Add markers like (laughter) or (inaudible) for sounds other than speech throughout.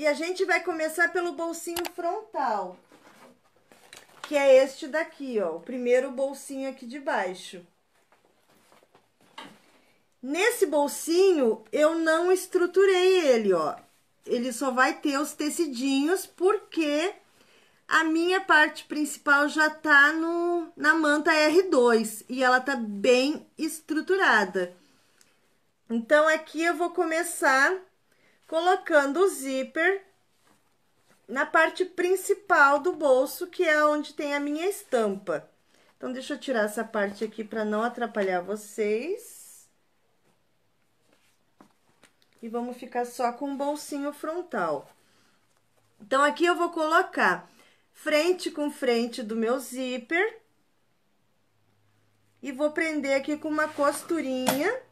E a gente vai começar pelo bolsinho frontal, que é este daqui, ó, o primeiro bolsinho aqui de baixo. Nesse bolsinho, eu não estruturei ele, ó. Ele só vai ter os tecidinhos, porque a minha parte principal já tá no, na manta R2 e ela tá bem estruturada. Então, aqui eu vou começar colocando o zíper na parte principal do bolso, que é onde tem a minha estampa. Então, deixa eu tirar essa parte aqui para não atrapalhar vocês. E vamos ficar só com o bolsinho frontal. Então, aqui eu vou colocar frente com frente do meu zíper. E vou prender aqui com uma costurinha.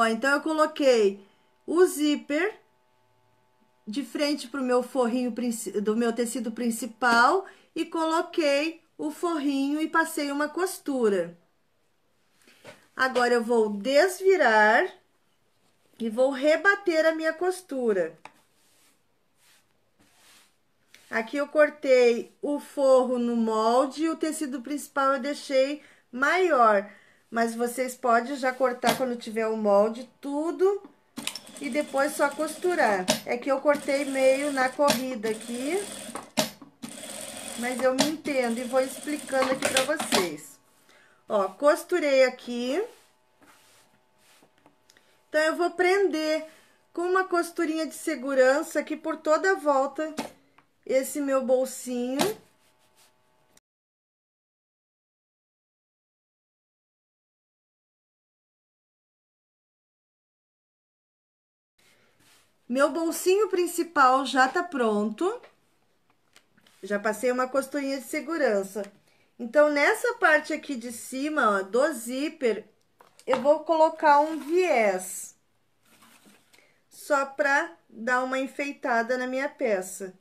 Ó, então eu coloquei o zíper de frente pro meu forrinho do meu tecido principal e coloquei o forrinho e passei uma costura. Agora, eu vou desvirar e vou rebater a minha costura. Aqui eu cortei o forro no molde e o tecido principal eu deixei maior. Mas vocês podem já cortar quando tiver o molde tudo e depois só costurar. É que eu cortei meio na corrida aqui mas eu me entendo e vou explicando aqui pra vocês. Ó, costurei aqui. Então, eu vou prender com uma costurinha de segurança aqui por toda a volta esse meu bolsinho. Meu bolsinho principal já tá pronto. Já passei uma costurinha de segurança. Então, nessa parte aqui de cima, ó, do zíper, eu vou colocar um viés. Só pra dar uma enfeitada na minha peça.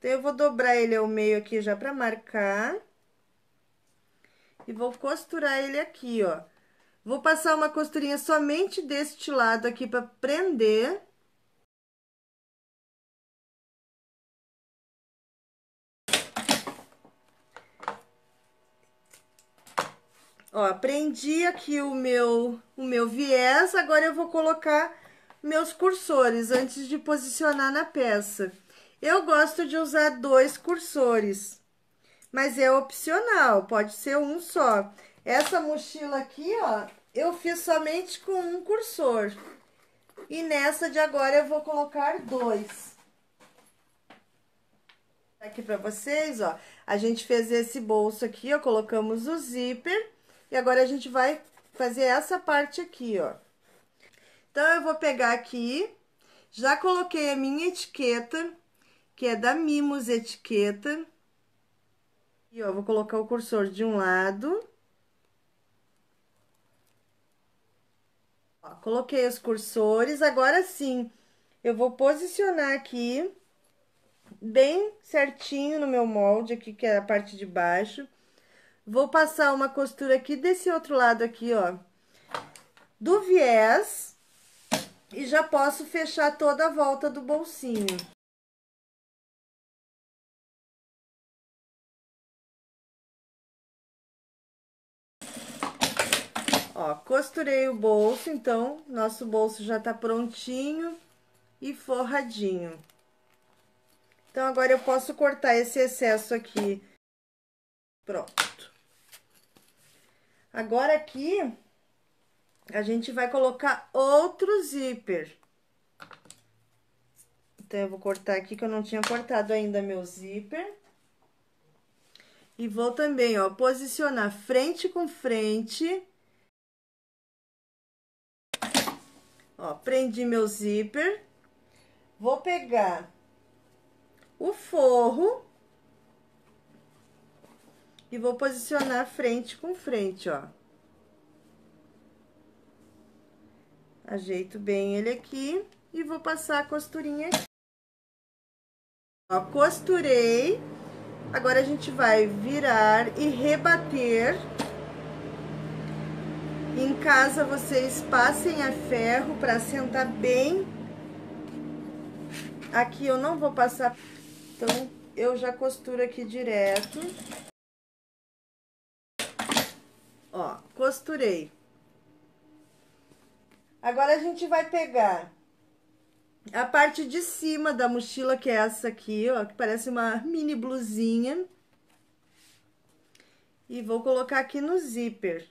Então, eu vou dobrar ele ao meio aqui já pra marcar. E vou costurar ele aqui, ó. Vou passar uma costurinha somente deste lado aqui pra prender. Ó, prendi aqui o meu, o meu viés, agora eu vou colocar meus cursores antes de posicionar na peça. Eu gosto de usar dois cursores, mas é opcional, pode ser um só. Essa mochila aqui, ó, eu fiz somente com um cursor. E nessa de agora eu vou colocar dois. Aqui pra vocês, ó, a gente fez esse bolso aqui, ó, colocamos o zíper e agora a gente vai fazer essa parte aqui, ó. Então, eu vou pegar aqui, já coloquei a minha etiqueta, que é da Mimos Etiqueta. E, ó, vou colocar o cursor de um lado. Ó, coloquei os cursores, agora sim, eu vou posicionar aqui, bem certinho no meu molde aqui, que é a parte de baixo. Vou passar uma costura aqui desse outro lado aqui, ó, do viés. E já posso fechar toda a volta do bolsinho. Ó, costurei o bolso, então, nosso bolso já tá prontinho e forradinho. Então, agora eu posso cortar esse excesso aqui. Pronto. Agora aqui, a gente vai colocar outro zíper. Então, eu vou cortar aqui, que eu não tinha cortado ainda meu zíper. E vou também, ó, posicionar frente com frente. Ó, prendi meu zíper. Vou pegar o forro e vou posicionar frente com frente, ó. Ajeito bem ele aqui e vou passar a costurinha aqui. Ó, costurei. Agora a gente vai virar e rebater. Em casa vocês passem a ferro para sentar bem. Aqui eu não vou passar, então eu já costuro aqui direto. Ó, costurei. Agora a gente vai pegar a parte de cima da mochila, que é essa aqui, ó, que parece uma mini blusinha. E vou colocar aqui no zíper.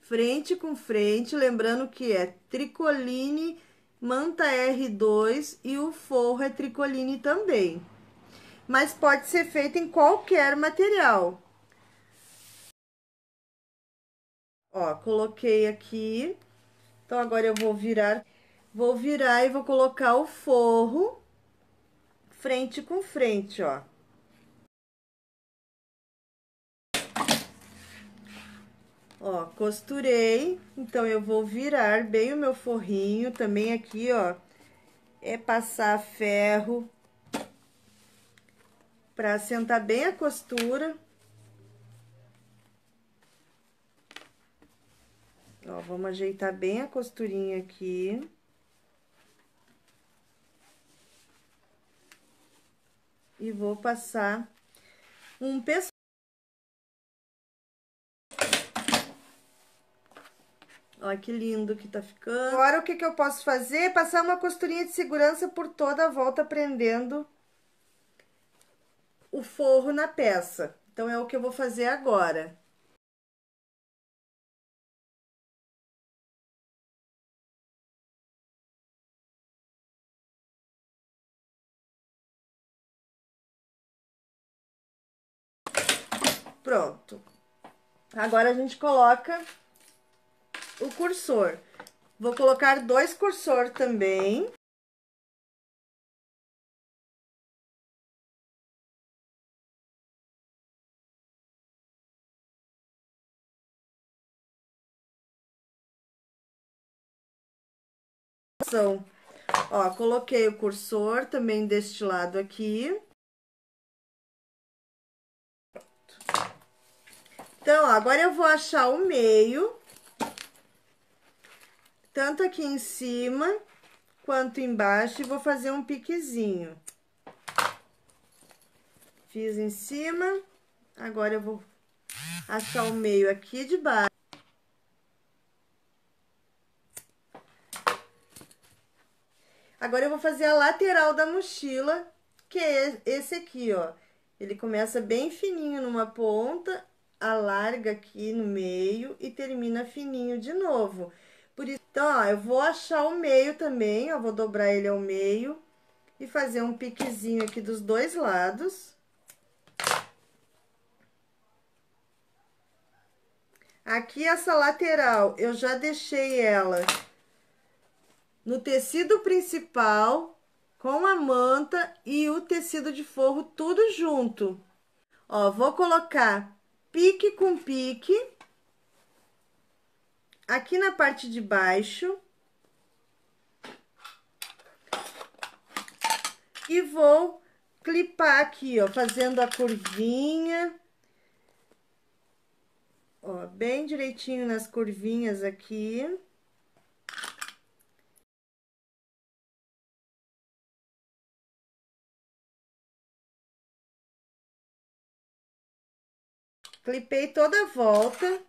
Frente com frente, lembrando que é tricoline, manta R2 e o forro é tricoline também. Mas pode ser feito em qualquer material. Ó, coloquei aqui. Então, agora eu vou virar Vou virar e vou colocar o forro frente com frente, ó. Ó, costurei, então eu vou virar bem o meu forrinho, também aqui, ó, é passar ferro pra sentar bem a costura. Ó, vamos ajeitar bem a costurinha aqui. e vou passar um pessoal. Olha que lindo que tá ficando. Agora, o que que eu posso fazer? Passar uma costurinha de segurança por toda a volta, prendendo o forro na peça. Então, é o que eu vou fazer agora. Agora a gente coloca o cursor. Vou colocar dois cursor também. Ó, coloquei o cursor também deste lado aqui. Então, ó, agora eu vou achar o meio, tanto aqui em cima quanto embaixo, e vou fazer um piquezinho. Fiz em cima, agora eu vou achar o meio aqui de baixo. Agora eu vou fazer a lateral da mochila, que é esse aqui, ó. Ele começa bem fininho numa ponta alarga aqui no meio e termina fininho de novo. Por isso, então, ó, eu vou achar o meio também, ó, vou dobrar ele ao meio e fazer um piquezinho aqui dos dois lados. Aqui essa lateral, eu já deixei ela no tecido principal, com a manta e o tecido de forro tudo junto. Ó, vou colocar pique com pique, aqui na parte de baixo. E vou clipar aqui, ó, fazendo a curvinha. Ó, bem direitinho nas curvinhas aqui. Clipei toda a volta.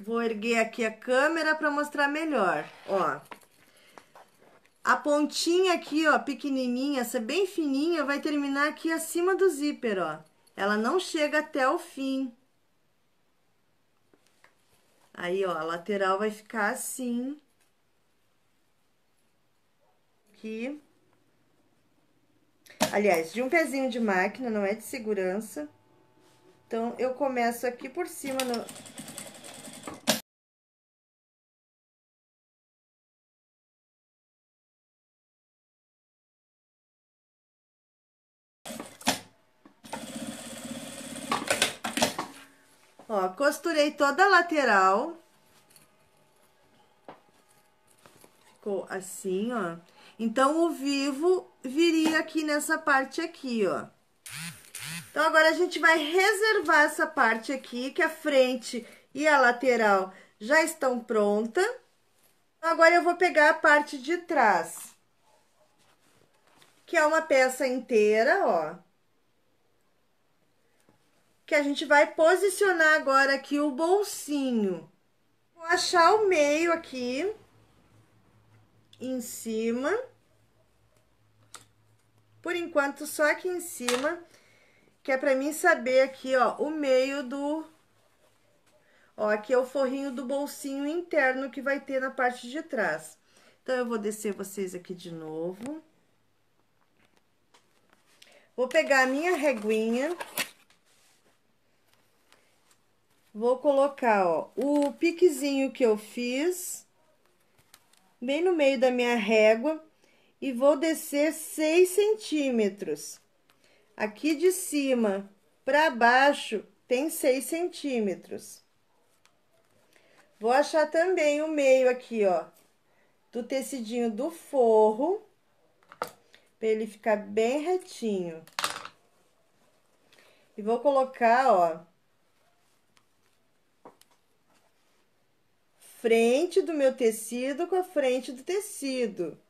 Vou erguer aqui a câmera para mostrar melhor, ó. A pontinha aqui, ó, pequenininha, essa bem fininha, vai terminar aqui acima do zíper, ó. Ela não chega até o fim. Aí, ó, a lateral vai ficar assim. Aqui. Aliás, de um pezinho de máquina, não é de segurança. Então, eu começo aqui por cima no... Ó, costurei toda a lateral. Ficou assim, ó. Então, o vivo viria aqui nessa parte aqui, ó. Então, agora a gente vai reservar essa parte aqui, que a frente e a lateral já estão prontas. Agora, eu vou pegar a parte de trás, que é uma peça inteira, ó. Que a gente vai posicionar agora aqui o bolsinho. Vou achar o meio aqui, em cima. Por enquanto, só aqui em cima, que é pra mim saber aqui, ó, o meio do... Ó, aqui é o forrinho do bolsinho interno que vai ter na parte de trás. Então, eu vou descer vocês aqui de novo. Vou pegar a minha reguinha. Vou colocar, ó, o piquezinho que eu fiz bem no meio da minha régua e vou descer 6 centímetros. Aqui de cima para baixo tem 6 centímetros. Vou achar também o meio aqui, ó, do tecidinho do forro, para ele ficar bem retinho. E vou colocar, ó, frente do meu tecido com a frente do tecido.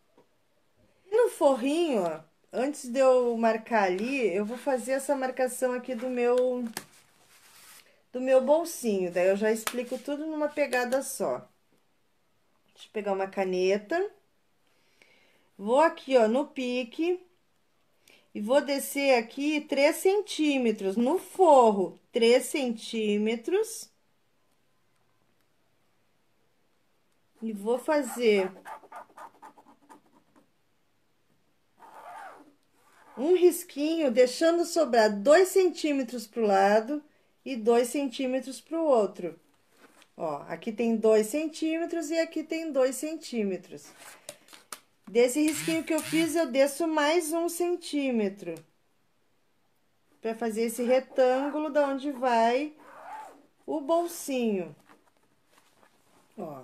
No forrinho, ó, antes de eu marcar ali, eu vou fazer essa marcação aqui do meu do meu bolsinho. Daí eu já explico tudo numa pegada só. Deixa eu pegar uma caneta. Vou aqui, ó, no pique. E vou descer aqui 3 centímetros no forro, 3 centímetros. E vou fazer um risquinho, deixando sobrar dois centímetros pro lado e dois centímetros pro outro. Ó, aqui tem dois centímetros e aqui tem dois centímetros. Desse risquinho que eu fiz, eu desço mais um centímetro. Pra fazer esse retângulo da onde vai o bolsinho. Ó.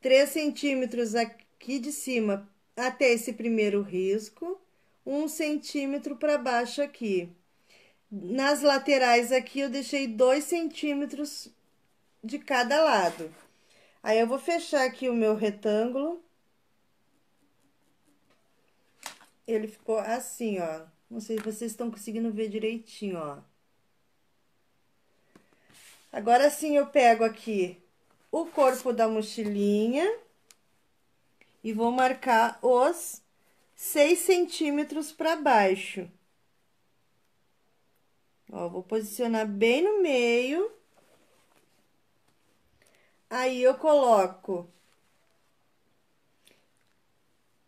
3 centímetros aqui de cima até esse primeiro risco, um centímetro para baixo aqui. Nas laterais aqui, eu deixei dois centímetros de cada lado. Aí, eu vou fechar aqui o meu retângulo. Ele ficou assim, ó. Não sei se vocês estão conseguindo ver direitinho, ó. Agora sim, eu pego aqui o corpo da mochilinha e vou marcar os 6 centímetros para baixo. Ó, vou posicionar bem no meio. Aí, eu coloco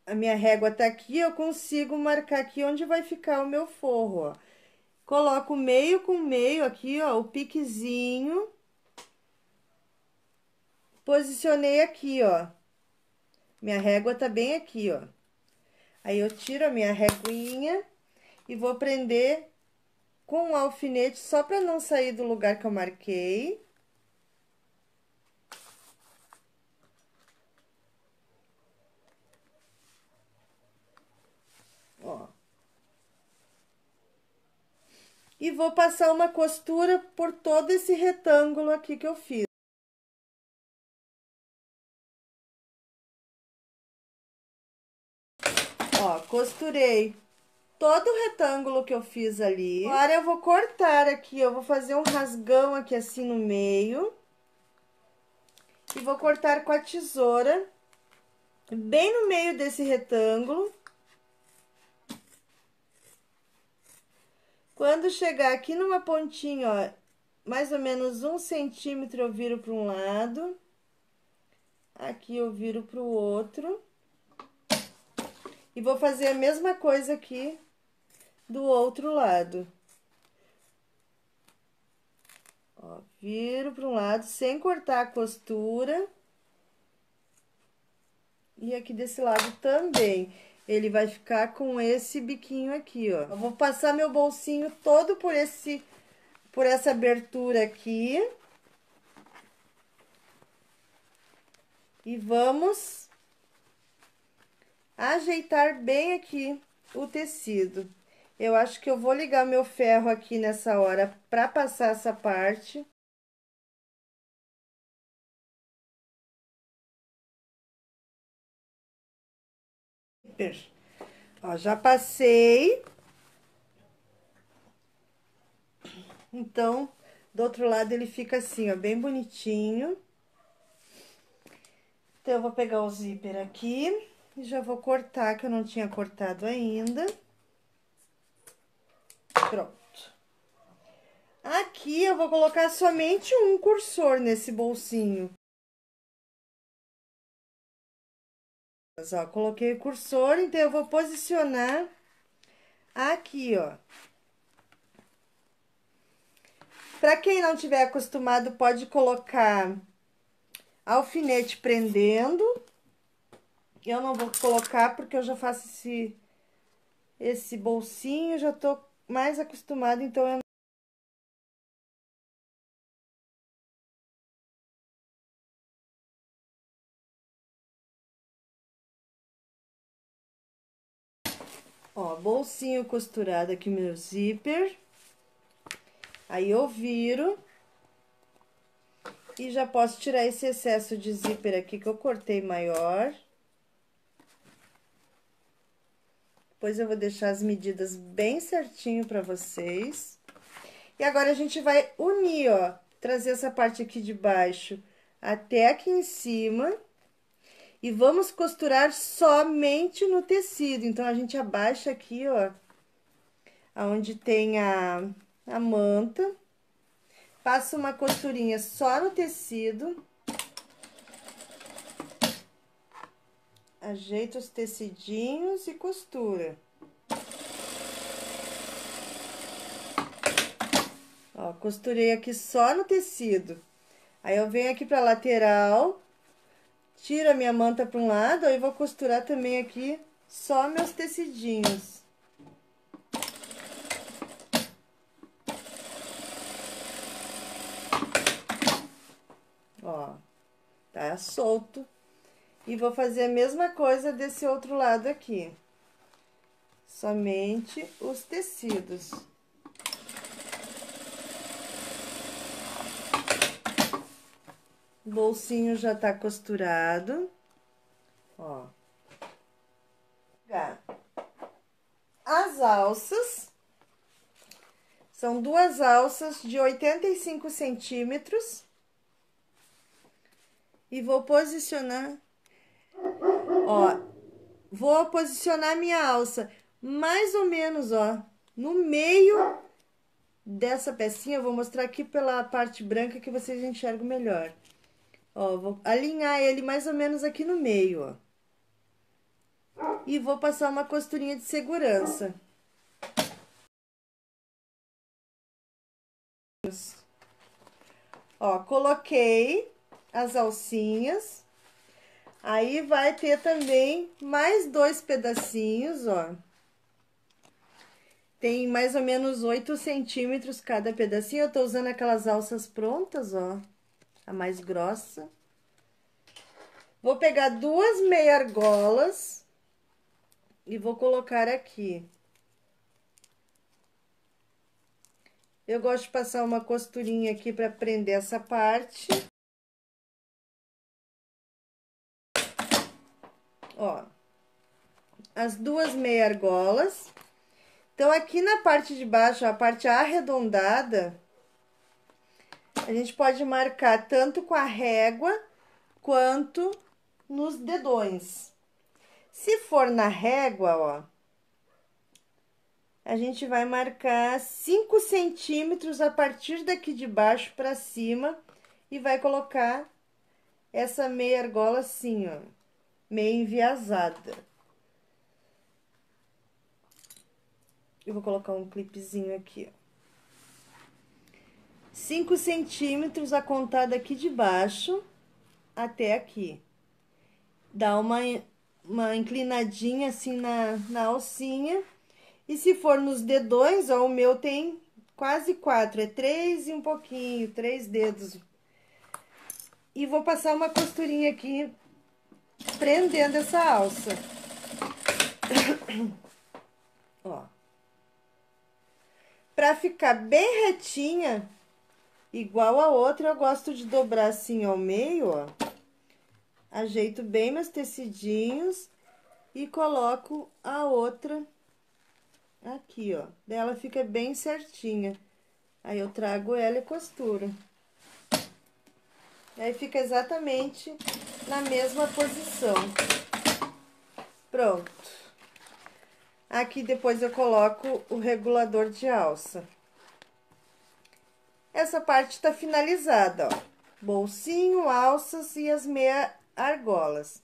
a minha régua tá aqui, eu consigo marcar aqui onde vai ficar o meu forro, ó. Coloco meio com meio aqui, ó, o piquezinho Posicionei aqui, ó. Minha régua tá bem aqui, ó. Aí, eu tiro a minha reguinha e vou prender com um alfinete só pra não sair do lugar que eu marquei. Ó. E vou passar uma costura por todo esse retângulo aqui que eu fiz. Costurei todo o retângulo que eu fiz ali. Agora, eu vou cortar aqui, eu vou fazer um rasgão aqui assim no meio. E vou cortar com a tesoura, bem no meio desse retângulo. Quando chegar aqui numa pontinha, ó, mais ou menos um centímetro eu viro para um lado. Aqui eu viro para o outro. E vou fazer a mesma coisa aqui do outro lado. Ó, viro para um lado sem cortar a costura. E aqui desse lado também. Ele vai ficar com esse biquinho aqui, ó. Eu vou passar meu bolsinho todo por esse, por essa abertura aqui. E vamos ajeitar bem aqui o tecido. Eu acho que eu vou ligar meu ferro aqui nessa hora para passar essa parte. Ó, já passei. Então, do outro lado ele fica assim, ó, bem bonitinho. Então, eu vou pegar o zíper aqui e já vou cortar, que eu não tinha cortado ainda. Pronto. Aqui eu vou colocar somente um cursor nesse bolsinho. Mas, ó, coloquei o cursor, então eu vou posicionar aqui, ó. Para quem não tiver acostumado, pode colocar alfinete prendendo. Eu não vou colocar porque eu já faço esse, esse bolsinho, já tô mais acostumada, então eu Ó, bolsinho costurado aqui, meu zíper. Aí, eu viro. E já posso tirar esse excesso de zíper aqui que eu cortei maior. Depois eu vou deixar as medidas bem certinho pra vocês. E agora, a gente vai unir, ó, trazer essa parte aqui de baixo até aqui em cima e vamos costurar somente no tecido. Então, a gente abaixa aqui, ó, aonde tem a, a manta. Passa uma costurinha só no tecido. Ajeita os tecidinhos e costura. Ó, costurei aqui só no tecido. Aí, eu venho aqui pra lateral Tiro a minha manta para um lado, aí vou costurar também aqui só meus tecidinhos. Ó, tá solto. E vou fazer a mesma coisa desse outro lado aqui. Somente os tecidos. bolsinho já tá costurado. Ó. As alças. São duas alças de 85 centímetros. E vou posicionar... Ó, vou posicionar minha alça mais ou menos, ó, no meio dessa pecinha. Vou mostrar aqui pela parte branca que vocês enxergam melhor. Ó, vou alinhar ele mais ou menos aqui no meio, ó. E vou passar uma costurinha de segurança. Ó, coloquei as alcinhas. Aí, vai ter também mais dois pedacinhos, ó. Tem mais ou menos 8 centímetros cada pedacinho. Eu tô usando aquelas alças prontas, ó a mais grossa. Vou pegar duas meia argolas e vou colocar aqui. Eu gosto de passar uma costurinha aqui para prender essa parte. Ó, as duas meia argolas. Então, aqui na parte de baixo, a parte arredondada, a gente pode marcar tanto com a régua quanto nos dedões. Se for na régua, ó, a gente vai marcar 5 centímetros a partir daqui de baixo para cima e vai colocar essa meia argola assim, ó, meio enviesada. Eu vou colocar um clipezinho aqui, ó. 5 centímetros a contar daqui de baixo até aqui. Dá uma, uma inclinadinha assim na, na alcinha. E se for nos dedões, ó, o meu tem quase quatro, é três e um pouquinho, três dedos. E vou passar uma costurinha aqui, prendendo essa alça. Ó. Pra ficar bem retinha, igual a outra, eu gosto de dobrar assim ao meio, ó. Ajeito bem meus tecidinhos e coloco a outra aqui, ó. Dela fica bem certinha. Aí eu trago ela e costuro. Aí fica exatamente na mesma posição. Pronto. Aqui depois eu coloco o regulador de alça. Essa parte tá finalizada, ó. Bolsinho, alças e as meia argolas.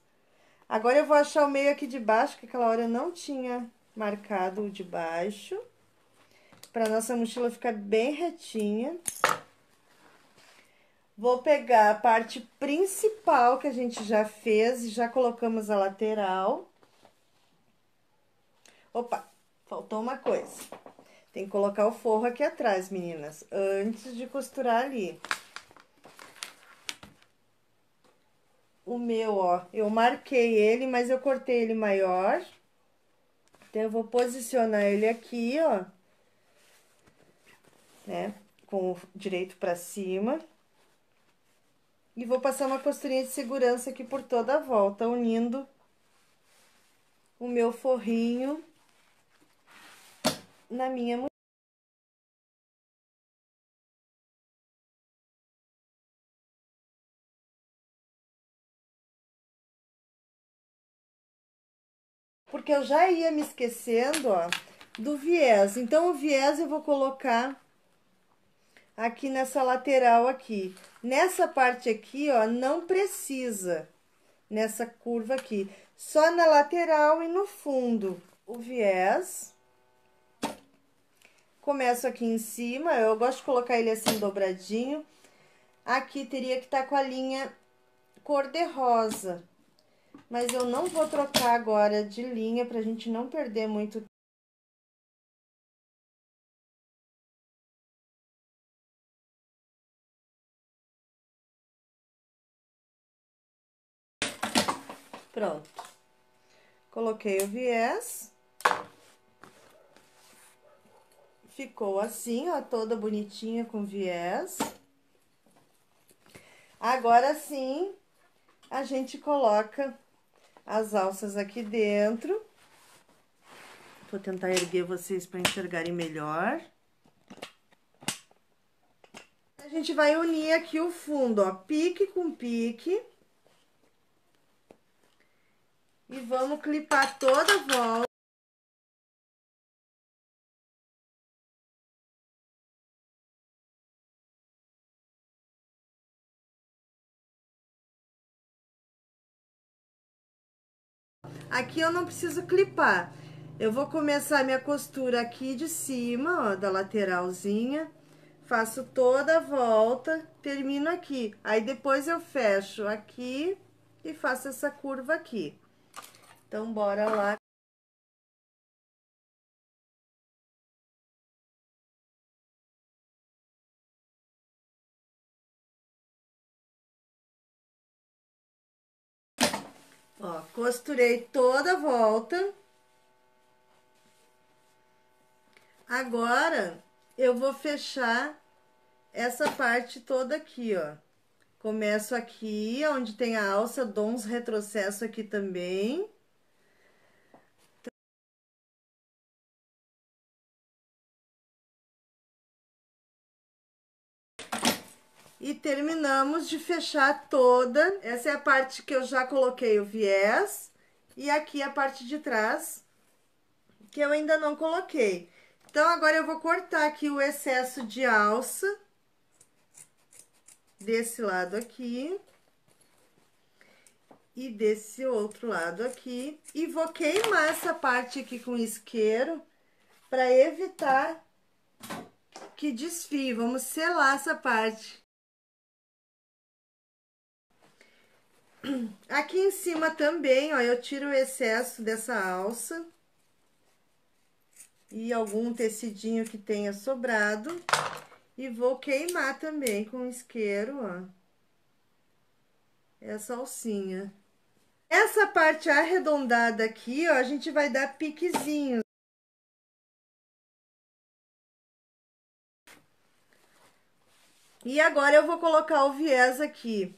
Agora eu vou achar o meio aqui de baixo, que aquela hora eu não tinha marcado o de baixo. Pra nossa mochila ficar bem retinha. Vou pegar a parte principal que a gente já fez e já colocamos a lateral. Opa, faltou uma coisa. Tem que colocar o forro aqui atrás, meninas, antes de costurar ali. O meu, ó, eu marquei ele, mas eu cortei ele maior. Então, eu vou posicionar ele aqui, ó. Né? Com o direito pra cima. E vou passar uma costurinha de segurança aqui por toda a volta, unindo o meu forrinho na minha Porque eu já ia me esquecendo, ó, do viés. Então, o viés eu vou colocar aqui nessa lateral aqui. Nessa parte aqui, ó, não precisa, nessa curva aqui. Só na lateral e no fundo, o viés. Começo aqui em cima, eu gosto de colocar ele assim dobradinho. Aqui teria que estar tá com a linha cor-de-rosa. Mas eu não vou trocar agora de linha pra gente não perder muito Pronto. Coloquei o viés. Ficou assim, ó, toda bonitinha com viés. Agora sim, a gente coloca as alças aqui dentro. Vou tentar erguer vocês para enxergarem melhor. A gente vai unir aqui o fundo, ó, pique com pique. E vamos clipar toda a volta. Aqui eu não preciso clipar. Eu vou começar minha costura aqui de cima, ó, da lateralzinha. Faço toda a volta, termino aqui. Aí, depois eu fecho aqui e faço essa curva aqui. Então, bora lá. Ó, costurei toda a volta. Agora, eu vou fechar essa parte toda aqui, ó. Começo aqui, onde tem a alça, dou uns retrocessos aqui também. E terminamos de fechar toda. Essa é a parte que eu já coloquei o viés. E aqui a parte de trás, que eu ainda não coloquei. Então, agora eu vou cortar aqui o excesso de alça. Desse lado aqui. E desse outro lado aqui. E vou queimar essa parte aqui com isqueiro, para evitar que desfie. Vamos selar essa parte. (clears throat) Aqui em cima também, ó, eu tiro o excesso dessa alça. E algum tecidinho que tenha sobrado. E vou queimar também com isqueiro, ó. Essa alcinha. Essa parte arredondada aqui, ó, a gente vai dar piquezinhos. E agora eu vou colocar o viés aqui.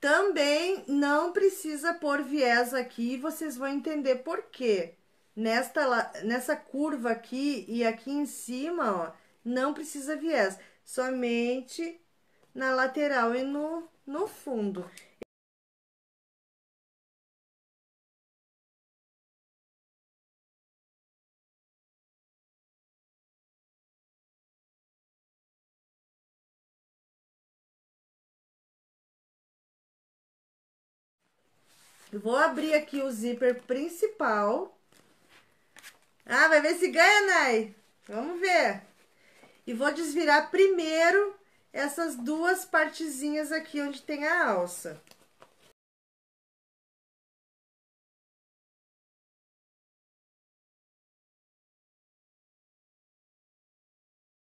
Também não precisa pôr viés aqui, vocês vão entender por quê. Nesta, nessa curva aqui e aqui em cima, ó, não precisa viés, somente na lateral e no, no fundo. Vou abrir aqui o zíper principal. Ah, vai ver se ganha, Nai. Vamos ver. E vou desvirar primeiro essas duas partezinhas aqui onde tem a alça.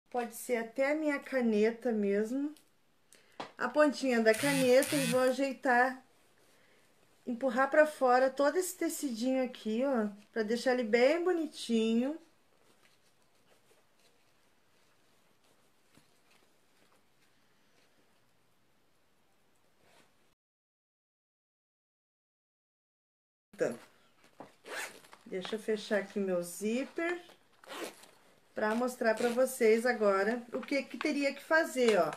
Pode ser até a minha caneta mesmo. A pontinha da caneta e vou ajeitar empurrar para fora todo esse tecidinho aqui, ó, para deixar ele bem bonitinho. Então, deixa eu fechar aqui meu zíper para mostrar para vocês agora o que que teria que fazer, ó.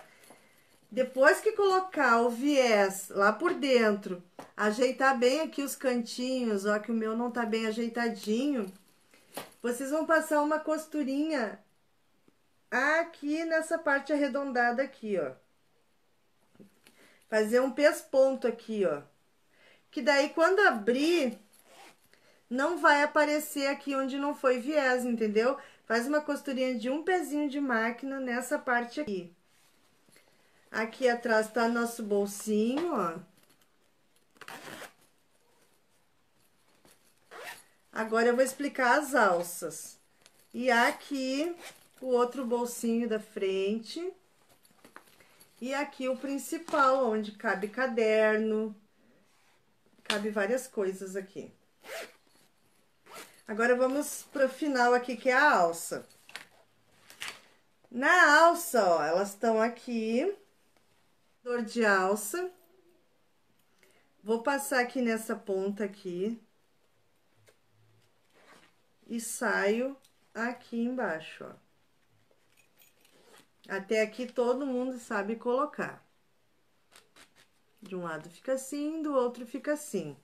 Depois que colocar o viés lá por dentro, ajeitar bem aqui os cantinhos, ó, que o meu não tá bem ajeitadinho, vocês vão passar uma costurinha aqui nessa parte arredondada aqui, ó. Fazer um pesponto aqui, ó. Que daí, quando abrir, não vai aparecer aqui onde não foi viés, entendeu? Faz uma costurinha de um pezinho de máquina nessa parte aqui. Aqui atrás tá nosso bolsinho, ó. Agora eu vou explicar as alças. E aqui o outro bolsinho da frente. E aqui o principal, onde cabe caderno. Cabe várias coisas aqui. Agora vamos pro final aqui, que é a alça. Na alça, ó, elas estão aqui dor de alça. Vou passar aqui nessa ponta aqui. E saio aqui embaixo, ó. Até aqui todo mundo sabe colocar. De um lado fica assim, do outro fica assim.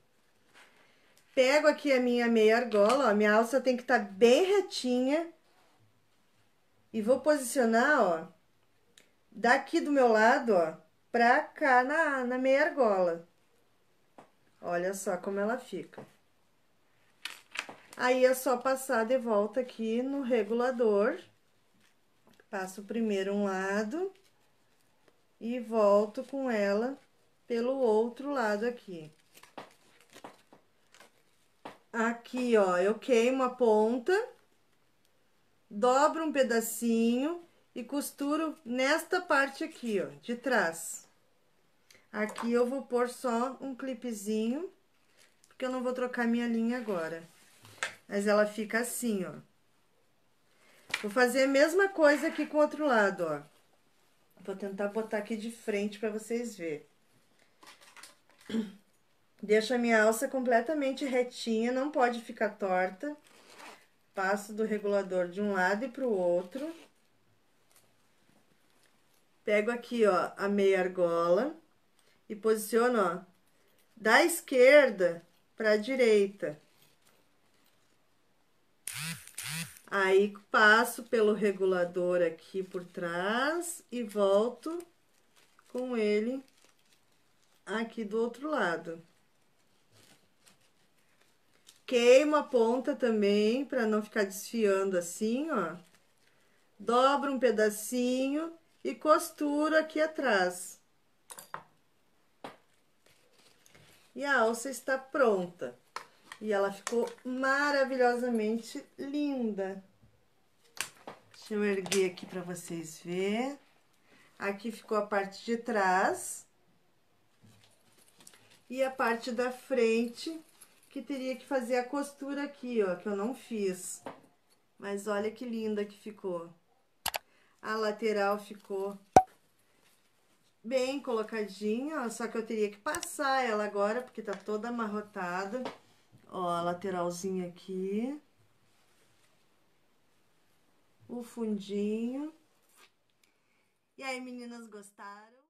Pego aqui a minha meia argola, ó, minha alça tem que estar tá bem retinha. E vou posicionar, ó, daqui do meu lado, ó, pra cá na, na meia argola. Olha só como ela fica. Aí, é só passar de volta aqui no regulador. Passo primeiro um lado e volto com ela pelo outro lado aqui. Aqui, ó, eu queimo a ponta, dobro um pedacinho e costuro nesta parte aqui, ó, de trás. Aqui eu vou pôr só um clipezinho, porque eu não vou trocar minha linha agora. Mas ela fica assim, ó. Vou fazer a mesma coisa aqui com o outro lado, ó. Vou tentar botar aqui de frente para vocês verem. (clears throat) Deixo a minha alça completamente retinha, não pode ficar torta. Passo do regulador de um lado e pro outro. Pego aqui, ó, a meia argola e posiciono, ó, da esquerda para a direita. Aí, passo pelo regulador aqui por trás e volto com ele aqui do outro lado. Queimo a ponta também, para não ficar desfiando assim, ó. Dobro um pedacinho e costuro aqui atrás. E a alça está pronta. E ela ficou maravilhosamente linda. Deixa eu erguer aqui para vocês verem. Aqui ficou a parte de trás. E a parte da frente, que teria que fazer a costura aqui, ó, que eu não fiz. Mas olha que linda que ficou. A lateral ficou bem colocadinha, ó, só que eu teria que passar ela agora, porque tá toda amarrotada. Ó, a lateralzinha aqui. O fundinho. E aí, meninas, gostaram?